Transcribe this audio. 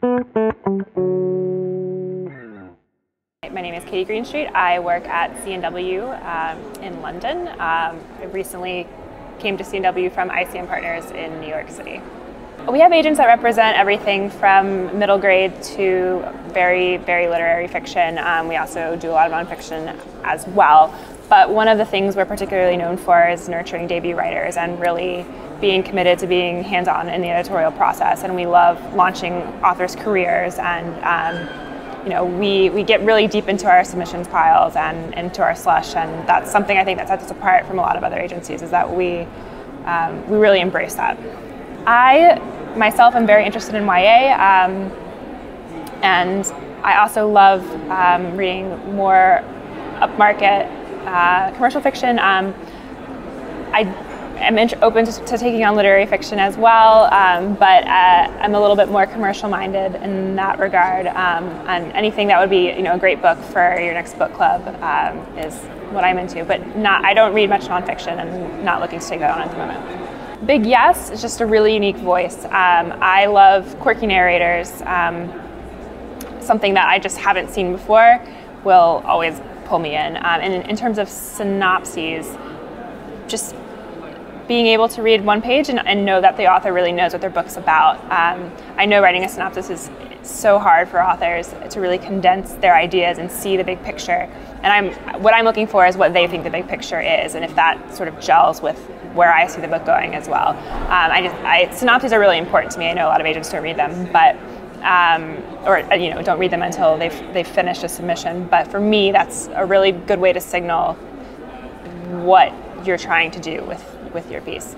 My name is Katie Greenstreet. I work at C&W um, in London. Um, I recently came to C&W from ICM Partners in New York City. We have agents that represent everything from middle grade to very, very literary fiction. Um, we also do a lot of nonfiction as well. But one of the things we're particularly known for is nurturing debut writers and really being committed to being hands-on in the editorial process. And we love launching authors' careers and um, you know, we, we get really deep into our submissions piles and into our slush, and that's something I think that sets us apart from a lot of other agencies is that we, um, we really embrace that. I myself am very interested in YA, um, and I also love um, reading more upmarket uh, commercial fiction. Um, I am open to, to, taking on literary fiction as well, um, but uh, I'm a little bit more commercial minded in that regard. Um, and anything that would be, you know, a great book for your next book club um, is what I'm into. But not, I don't read much nonfiction, and not looking to take that on at the moment. Big Yes is just a really unique voice. Um, I love quirky narrators. Um, something that I just haven't seen before will always pull me in. Um, and in, terms of synopses, just being able to read one page and, and, know that the author really knows what their book's about. Um, I know writing a synopsis is so hard for authors to really condense their ideas and see the big picture. And I'm what I'm looking for is what they think the big picture is, and if that sort of gels with where I see the book going as well. Um, I just I, synopses are really important to me. I know a lot of agents don't read them, but um, or uh, you know don't read them until they've they've finished a submission. But for me, that's a really good way to signal what you're trying to do with with your piece.